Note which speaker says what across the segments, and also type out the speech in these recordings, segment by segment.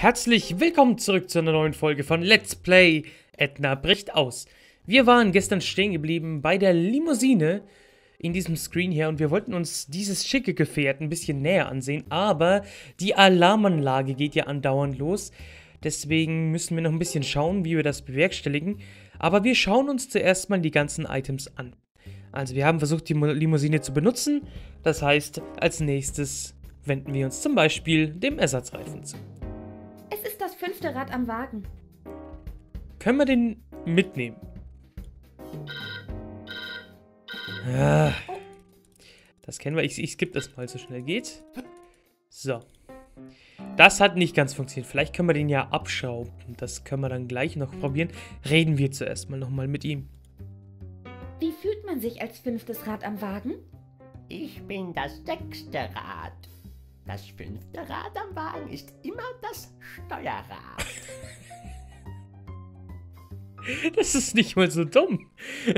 Speaker 1: Herzlich willkommen zurück zu einer neuen Folge von Let's Play Edna bricht aus. Wir waren gestern stehen geblieben bei der Limousine in diesem Screen hier und wir wollten uns dieses schicke Gefährt ein bisschen näher ansehen, aber die Alarmanlage geht ja andauernd los. Deswegen müssen wir noch ein bisschen schauen, wie wir das bewerkstelligen. Aber wir schauen uns zuerst mal die ganzen Items an. Also wir haben versucht, die Limousine zu benutzen. Das heißt, als nächstes wenden wir uns zum Beispiel dem Ersatzreifen zu.
Speaker 2: Das fünfte Rad am Wagen.
Speaker 1: Können wir den mitnehmen? Ja. Das kennen wir. Ich, ich skippe das mal, so schnell geht. So. Das hat nicht ganz funktioniert. Vielleicht können wir den ja abschrauben. Das können wir dann gleich noch probieren. Reden wir zuerst mal nochmal mit ihm.
Speaker 2: Wie fühlt man sich als fünftes Rad am Wagen?
Speaker 3: Ich bin das sechste Rad. Das fünfte Rad am Wagen ist immer das Steuerrad.
Speaker 1: Das ist nicht mal so dumm.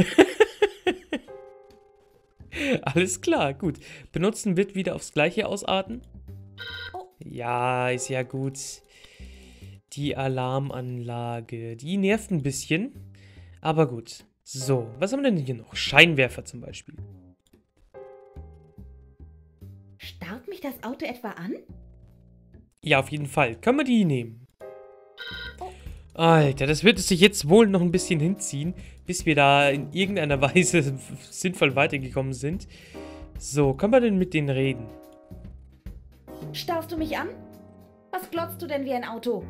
Speaker 1: Alles klar, gut. Benutzen wird wieder aufs gleiche ausarten. Ja, ist ja gut. Die Alarmanlage, die nervt ein bisschen. Aber gut. So, was haben wir denn hier noch? Scheinwerfer zum Beispiel.
Speaker 2: Starrt mich das Auto etwa an?
Speaker 1: Ja, auf jeden Fall. Können wir die nehmen? Alter, das wird es sich jetzt wohl noch ein bisschen hinziehen, bis wir da in irgendeiner Weise sinnvoll weitergekommen sind. So, können wir denn mit denen reden?
Speaker 2: Starrst du mich an? Was glotzt du denn wie ein Auto?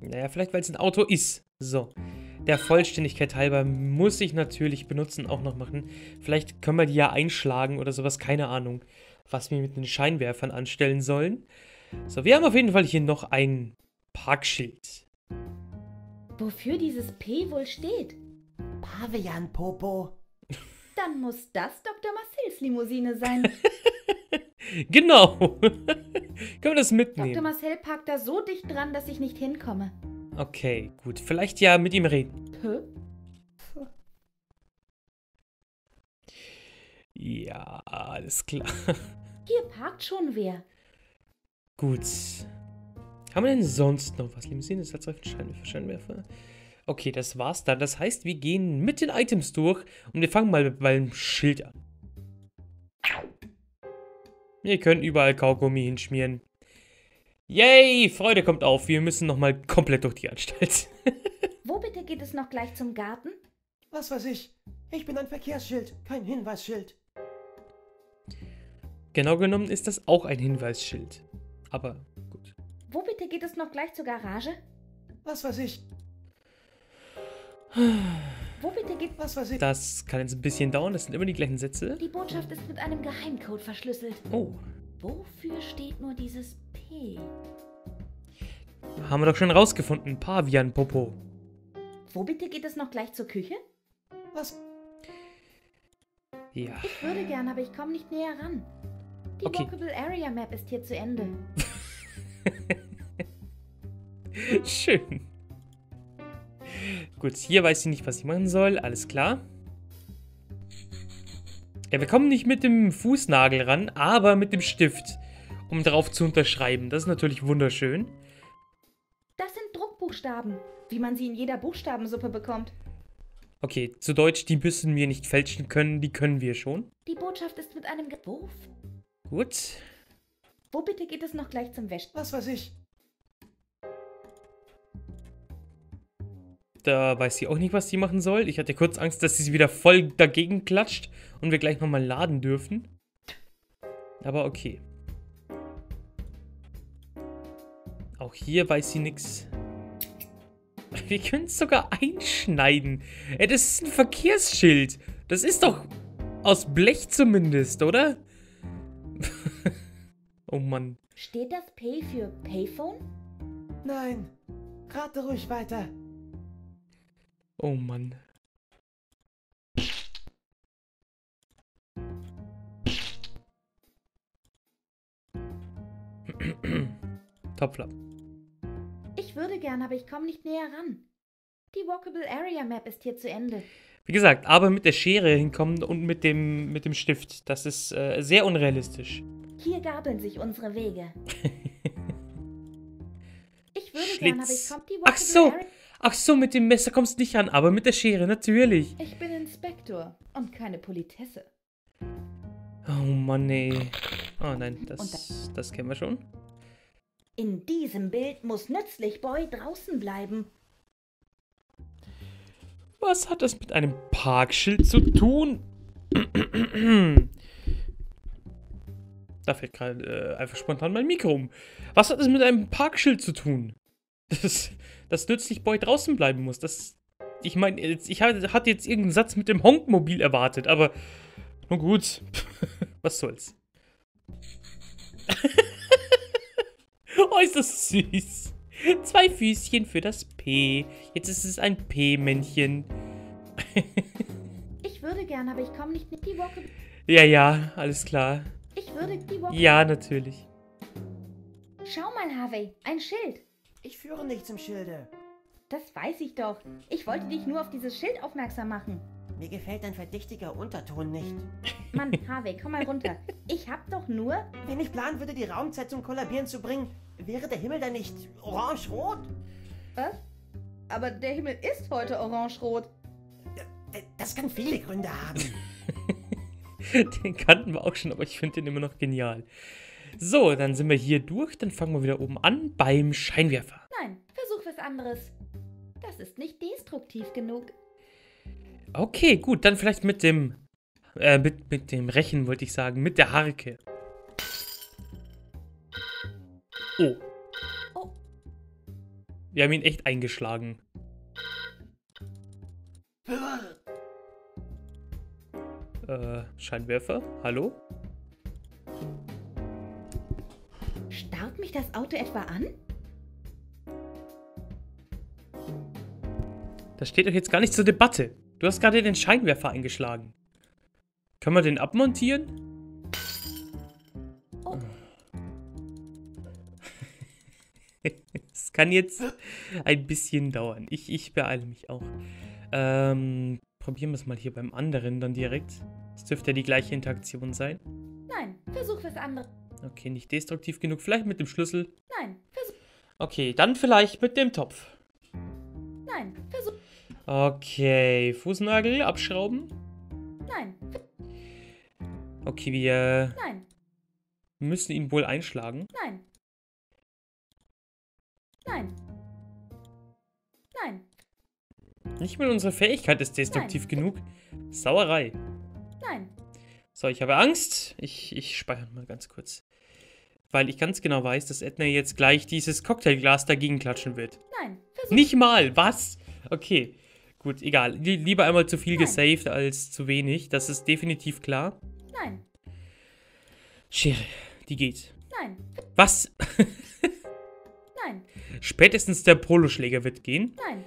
Speaker 1: Naja, vielleicht weil es ein Auto ist. So. Der Vollständigkeit halber muss ich natürlich benutzen auch noch machen. Vielleicht können wir die ja einschlagen oder sowas, keine Ahnung, was wir mit den Scheinwerfern anstellen sollen. So, wir haben auf jeden Fall hier noch ein Parkschild.
Speaker 2: Wofür dieses P wohl steht?
Speaker 3: Pavian Popo.
Speaker 2: Dann muss das Dr. Marcells Limousine sein.
Speaker 1: genau. Können wir das mitnehmen?
Speaker 2: Dr. Marcel parkt da so dicht dran, dass ich nicht hinkomme.
Speaker 1: Okay, gut. Vielleicht ja mit ihm reden.
Speaker 2: Hä?
Speaker 1: Ja, alles klar.
Speaker 2: Hier parkt schon wer.
Speaker 1: Gut. Haben wir denn sonst noch was? Limousine, Ersatzreifen, Scheinwerfer, Scheinwerfer. Okay, das war's dann. Das heißt, wir gehen mit den Items durch und wir fangen mal beim Schild an. Wir können überall Kaugummi hinschmieren. Yay, Freude kommt auf. Wir müssen nochmal komplett durch die Anstalt.
Speaker 2: Wo bitte geht es noch gleich zum Garten?
Speaker 3: Was weiß ich? Ich bin ein Verkehrsschild, kein Hinweisschild.
Speaker 1: Genau genommen ist das auch ein Hinweisschild. Aber gut.
Speaker 2: Wo bitte geht es noch gleich zur Garage?
Speaker 3: Was weiß ich?
Speaker 2: Wo bitte geht...
Speaker 3: Was weiß ich?
Speaker 1: Das kann jetzt ein bisschen dauern. Das sind immer die gleichen Sätze.
Speaker 2: Die Botschaft ist mit einem Geheimcode verschlüsselt.
Speaker 1: Oh,
Speaker 2: Wofür steht nur dieses P?
Speaker 1: haben wir doch schon rausgefunden. Pavian Popo.
Speaker 2: Wo bitte geht es noch gleich zur Küche?
Speaker 3: Was?
Speaker 1: Ja.
Speaker 2: Ich würde gern, aber ich komme nicht näher ran. Die
Speaker 1: Okay.
Speaker 2: Walkable Area Map ist hier zu Ende.
Speaker 1: Schön. Gut, hier weiß sie nicht, was sie machen soll. Alles klar. Ja, wir kommen nicht mit dem Fußnagel ran, aber mit dem Stift, um drauf zu unterschreiben. Das ist natürlich wunderschön.
Speaker 2: Das sind Druckbuchstaben, wie man sie in jeder Buchstabensuppe bekommt.
Speaker 1: Okay, zu Deutsch, die müssen wir nicht fälschen können, die können wir schon.
Speaker 2: Die Botschaft ist mit einem... Ge?
Speaker 1: Gut.
Speaker 2: Wo bitte geht es noch gleich zum Wäsch...
Speaker 3: Was weiß ich?
Speaker 1: Da weiß sie auch nicht, was sie machen soll. Ich hatte kurz Angst, dass sie sie wieder voll dagegen klatscht und wir gleich nochmal laden dürfen. Aber okay. Auch hier weiß sie nichts. Wir können es sogar einschneiden. Ey, das ist ein Verkehrsschild. Das ist doch aus Blech zumindest, oder? Oh Mann.
Speaker 2: Steht das P für Payphone?
Speaker 3: Nein. Rate ruhig weiter.
Speaker 1: Oh Mann. Topflap.
Speaker 2: Ich würde gern, aber ich komme nicht näher ran. Die Walkable Area Map ist hier zu Ende.
Speaker 1: Wie gesagt, aber mit der Schere hinkommen und mit dem, mit dem Stift. Das ist äh, sehr unrealistisch.
Speaker 2: Hier gabeln sich unsere Wege. würde gern, aber ich
Speaker 1: Schlitz.
Speaker 2: komm die
Speaker 1: Ach
Speaker 2: Walkable
Speaker 1: so. Ach so, mit dem Messer kommst du nicht an, aber mit der Schere, natürlich.
Speaker 2: Ich bin Inspektor und keine Politesse.
Speaker 1: Oh Mann, ey. Oh nein, das, das kennen wir schon.
Speaker 2: In diesem Bild muss Nützlich Boy draußen bleiben.
Speaker 1: Was hat das mit einem Parkschild zu tun? da fällt gerade äh, einfach spontan mein Mikro um. Was hat das mit einem Parkschild zu tun? Das, dass nützlich Boy draußen bleiben muss. Das, ich meine, ich hatte jetzt irgendeinen Satz mit dem Honkmobil erwartet, aber nun gut. Was soll's. oh, ist das süß. Zwei Füßchen für das P. Jetzt ist es ein P-Männchen.
Speaker 2: Ich würde gern, aber ich komme nicht mit die Walkable.
Speaker 1: Ja, ja, alles klar.
Speaker 2: Ich würde die Walkable.
Speaker 1: Ja, natürlich.
Speaker 2: Schau mal, Harvey, ein Schild.
Speaker 3: Ich führe nichts im Schilde.
Speaker 2: Das weiß ich doch. Ich wollte dich nur auf dieses Schild aufmerksam machen.
Speaker 3: Mir gefällt dein verdächtiger Unterton nicht.
Speaker 2: Mann, Harvey, komm mal runter. Ich hab doch nur.
Speaker 3: Wenn ich planen würde, die Raumzeit zum Kollabieren zu bringen, wäre der Himmel dann nicht orange-rot?
Speaker 2: Was? Aber der Himmel ist heute orange-rot.
Speaker 3: D- Das kann viele Gründe haben.
Speaker 1: Den kannten wir auch schon, aber ich finde den immer noch genial. So, dann sind wir hier durch. Dann fangen wir wieder oben an beim Scheinwerfer.
Speaker 2: Nein, versuch was anderes. Das ist nicht destruktiv genug.
Speaker 1: Okay, gut, dann vielleicht mit dem. Äh, mit, mit dem Rechen, wollte ich sagen. Mit der Harke. Oh.
Speaker 2: Oh.
Speaker 1: Wir haben ihn echt eingeschlagen. Äh, Scheinwerfer? Hallo?
Speaker 2: Starrt mich das Auto etwa an?
Speaker 1: Das steht doch jetzt gar nicht zur Debatte. Du hast gerade den Scheinwerfer eingeschlagen. Können wir den abmontieren?
Speaker 2: Oh.
Speaker 1: Es kann jetzt ein bisschen dauern. Ich, ich beeile mich auch. Ähm, probieren wir es mal hier beim anderen dann direkt. Es dürfte ja die gleiche Interaktion sein.
Speaker 2: Nein, versuch was anderes.
Speaker 1: Okay, nicht destruktiv genug. Vielleicht mit dem Schlüssel.
Speaker 2: Nein, versuch.
Speaker 1: Okay, dann vielleicht mit dem Topf.
Speaker 2: Nein, versuch.
Speaker 1: Okay, Fußnagel abschrauben.
Speaker 2: Nein,
Speaker 1: Okay, wir
Speaker 2: nein,
Speaker 1: müssen ihn wohl einschlagen.
Speaker 2: nein. Nein. Nein,
Speaker 1: Nicht mal unsere Fähigkeit ist destruktiv
Speaker 2: Nein.
Speaker 1: genug. Sauerei.
Speaker 2: nein.
Speaker 1: So, ich habe Angst. Ich, ich speichere mal ganz kurz. Weil ich ganz genau weiß, dass Edna jetzt gleich dieses Cocktailglas dagegen klatschen wird.
Speaker 2: Nein, versuch.
Speaker 1: Nicht mal, was? Okay, gut, egal. Lie- Lieber einmal zu viel
Speaker 2: Nein.
Speaker 1: gesaved als zu wenig. Das ist definitiv klar.
Speaker 2: Nein,
Speaker 1: Schere, die geht.
Speaker 2: nein,
Speaker 1: Was?
Speaker 2: nein,
Speaker 1: Spätestens der Poloschläger wird gehen.
Speaker 2: nein,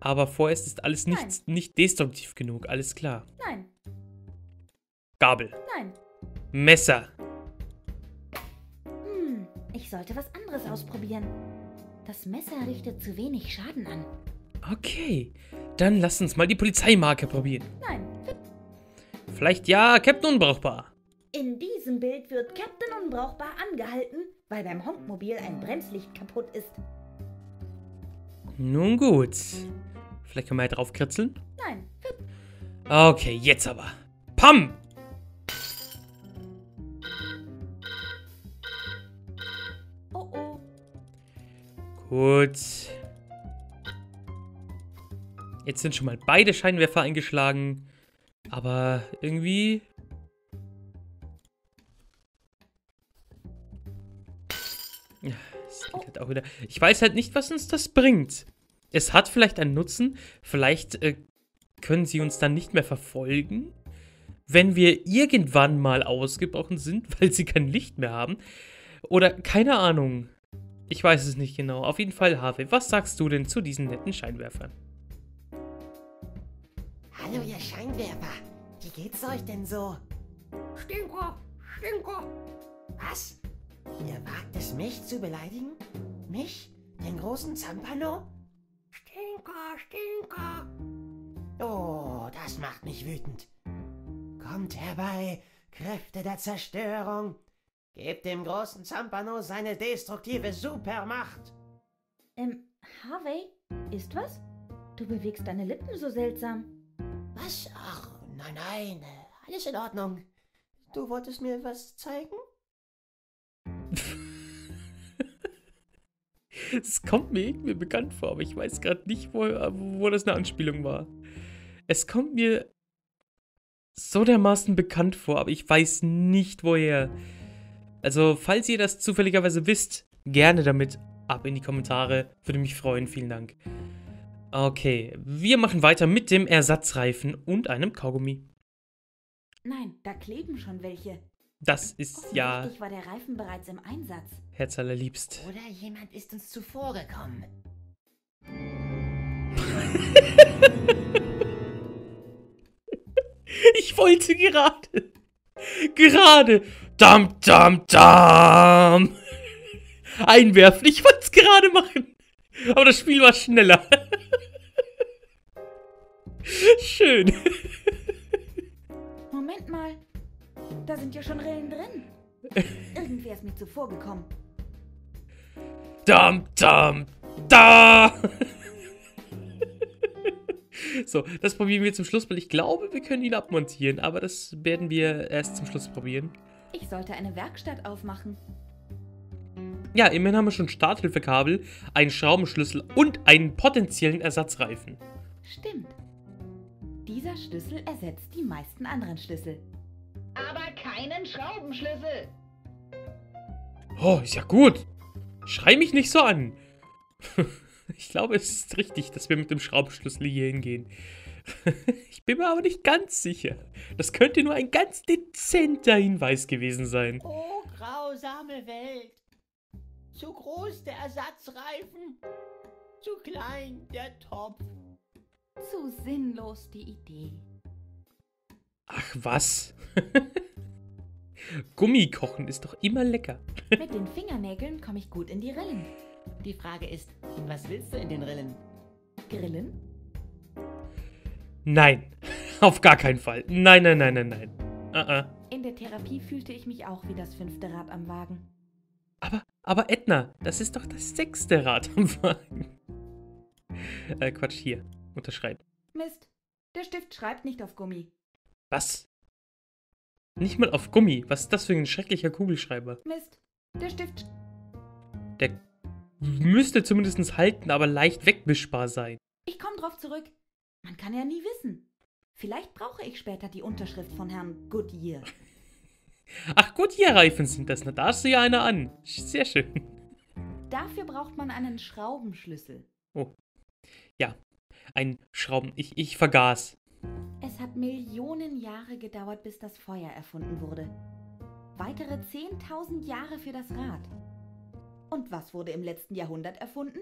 Speaker 1: Aber vorerst ist alles nicht,
Speaker 2: Nein.
Speaker 1: nicht destruktiv genug. Alles klar.
Speaker 2: nein,
Speaker 1: Gabel.
Speaker 2: nein.
Speaker 1: Messer.
Speaker 2: Hm, ich sollte was anderes ausprobieren. Das Messer richtet zu wenig Schaden an.
Speaker 1: Okay, dann lass uns mal die Polizeimarke probieren.
Speaker 2: Nein,
Speaker 1: Vielleicht ja, Captain Unbrauchbar.
Speaker 2: in diesem Bild wird Captain Unbrauchbar angehalten, weil beim Honkmobil ein Bremslicht kaputt ist.
Speaker 1: Nun gut. Vielleicht können wir ja drauf kritzeln.
Speaker 2: Nein,
Speaker 1: Okay, jetzt aber. Pam!
Speaker 2: oh oh.
Speaker 1: Gut. Jetzt sind schon mal beide Scheinwerfer eingeschlagen. Aber irgendwie. Ja, es geht halt auch wieder. Ich weiß halt nicht, was uns das bringt. Es hat vielleicht einen Nutzen. Vielleicht äh, können sie uns dann nicht mehr verfolgen, wenn wir irgendwann mal ausgebrochen sind, weil sie kein Licht mehr haben. Oder keine Ahnung. Ich weiß es nicht genau. Auf jeden Fall, Harvey, was sagst du denn zu diesen netten Scheinwerfern?
Speaker 3: Hallo, ihr Scheinwerfer. Wie geht's euch denn so? Stinker, Stinker. Was? Ihr wagt es, mich zu beleidigen? Mich? Den großen Zampano? Stinker, Stinker. Oh, das macht mich wütend. Kommt herbei, Kräfte der Zerstörung. Gebt dem großen Zampano seine destruktive Supermacht.
Speaker 2: Ähm, Harvey, ist was? Du bewegst deine Lippen so seltsam.
Speaker 3: Was? Ach, nein, nein. Alles in Ordnung. Du wolltest mir was zeigen?
Speaker 1: Es kommt mir irgendwie bekannt vor, aber ich weiß gerade nicht, wo, wo das eine Anspielung war. Es kommt mir so dermaßen bekannt vor, aber ich weiß nicht woher. Also, falls ihr das zufälligerweise wisst, gerne damit ab in die Kommentare. Würde mich freuen, vielen Dank. Okay, wir machen weiter mit dem Ersatzreifen und einem Kaugummi.
Speaker 2: Nein, da kleben schon welche.
Speaker 1: Das ist ja
Speaker 2: Offensichtlich war der Reifen bereits im Einsatz.
Speaker 1: herzallerliebst.
Speaker 3: Oder jemand ist uns zuvorgekommen.
Speaker 1: Ich wollte gerade. Gerade. Dam, dam, dam. Einwerfen. Ich wollte es gerade machen. Aber das Spiel war schneller. Schön.
Speaker 2: Moment mal. Da sind ja schon Rillen drin. Irgendwer ist mir zuvorgekommen.
Speaker 1: Dam, dam, da. So, das probieren wir zum Schluss, weil ich glaube, wir können ihn abmontieren. Aber das werden wir erst zum Schluss probieren.
Speaker 2: Ich sollte eine Werkstatt aufmachen.
Speaker 1: Ja, immerhin haben wir schon Starthilfekabel, einen Schraubenschlüssel und einen potenziellen Ersatzreifen.
Speaker 2: Stimmt. Dieser Schlüssel ersetzt die meisten anderen Schlüssel.
Speaker 4: Aber keinen Schraubenschlüssel.
Speaker 1: Oh, ist ja gut. Schrei mich nicht so an. Ich glaube, es ist richtig, dass wir mit dem Schraubenschlüssel hier hingehen. Ich bin mir aber nicht ganz sicher. Das könnte nur ein ganz dezenter Hinweis gewesen sein.
Speaker 3: Oh, grausame Welt. Zu groß der Ersatzreifen, zu klein der Topf.
Speaker 2: Zu sinnlos die Idee.
Speaker 1: Ach was? Gummikochen ist doch immer lecker.
Speaker 2: Mit den Fingernägeln komme ich gut in die Rillen.
Speaker 3: Die Frage ist, was willst du in den Rillen?
Speaker 2: Grillen?
Speaker 1: Nein, auf gar keinen Fall. Nein, nein, nein, nein, nein. Uh -uh.
Speaker 2: In der Therapie fühlte ich mich auch wie das fünfte Rad am Wagen.
Speaker 1: Aber, aber Edna, das ist doch das sechste Rad am Wagen. Äh, Quatsch, hier. Unterschreiben.
Speaker 2: Mist. Der Stift schreibt nicht auf Gummi.
Speaker 1: Was? Nicht mal auf Gummi. Was ist das für ein schrecklicher Kugelschreiber?
Speaker 2: Mist. Der Stift.
Speaker 1: Der müsste zumindest halten, aber leicht wegwischbar sein.
Speaker 2: Ich komme drauf zurück. Man kann ja nie wissen. Vielleicht brauche ich später die Unterschrift von Herrn Goodyear.
Speaker 1: Ach gut, hier Reifen sind das. Na, da hast du ja eine an. Sehr schön.
Speaker 2: Dafür braucht man einen Schraubenschlüssel.
Speaker 1: Oh. Ja. Ein Schrauben. Ich, ich vergaß.
Speaker 2: Es hat Millionen Jahre gedauert, bis das Feuer erfunden wurde. Weitere 10.000 Jahre für das Rad. Und was wurde im letzten Jahrhundert erfunden?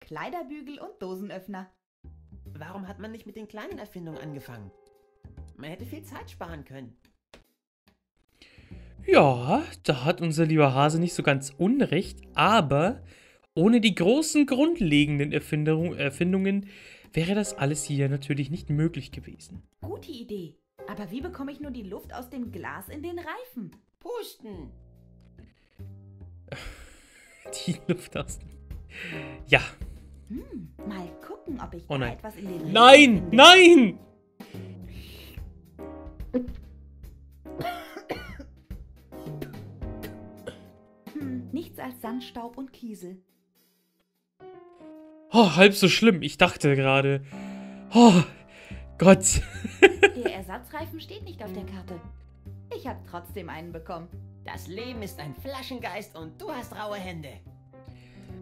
Speaker 2: Kleiderbügel und Dosenöffner.
Speaker 3: Warum hat man nicht mit den kleinen Erfindungen angefangen? Man hätte viel Zeit sparen können.
Speaker 1: Ja, da hat unser lieber Hase nicht so ganz unrecht, aber ohne die großen grundlegenden Erfindung, Erfindungen wäre das alles hier natürlich nicht möglich gewesen.
Speaker 2: Gute Idee. Aber wie bekomme ich nur die Luft aus dem Glas in den Reifen?
Speaker 3: Pusten!
Speaker 1: Die Luft aus. Ja.
Speaker 2: Hm, mal gucken, ob ich
Speaker 1: Oh nein.
Speaker 2: etwas in den Rillen
Speaker 1: Nein,
Speaker 2: finde.
Speaker 1: nein!
Speaker 2: Hm, nichts als Sandstaub und Kiesel.
Speaker 1: Oh, halb so schlimm. Ich dachte gerade. Oh, Gott.
Speaker 2: Der Ersatzreifen steht nicht auf der Karte. Ich habe trotzdem einen bekommen.
Speaker 3: Das Leben ist ein Flaschengeist und du hast raue Hände.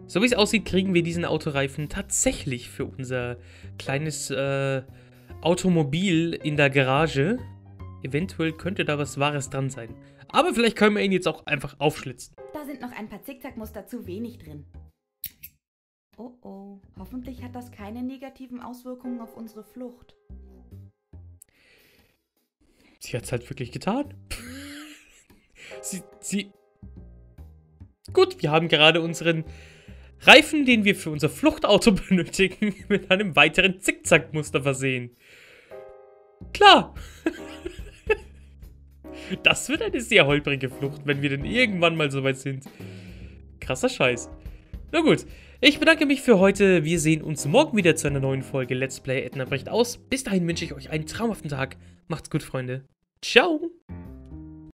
Speaker 1: So wie es aussieht, kriegen wir diesen Autoreifen tatsächlich für unser kleines äh, Automobil in der Garage. Eventuell könnte da was Wahres dran sein. Aber vielleicht können wir ihn jetzt auch einfach aufschlitzen.
Speaker 2: Da sind noch ein paar Zickzackmuster zu wenig drin. Oh oh, hoffentlich hat das keine negativen Auswirkungen auf unsere Flucht.
Speaker 1: Sie hat es halt wirklich getan. sie, sie. Gut, wir haben gerade unseren Reifen, den wir für unser Fluchtauto benötigen, mit einem weiteren Zickzackmuster versehen. Klar. das wird eine sehr holprige Flucht, wenn wir denn irgendwann mal so weit sind. Krasser Scheiß. Na gut, Ich bedanke mich für heute. Wir sehen uns morgen wieder zu einer neuen Folge Let's Play Edna bricht aus. Bis dahin wünsche ich euch einen traumhaften Tag. Macht's gut, Freunde. Ciao.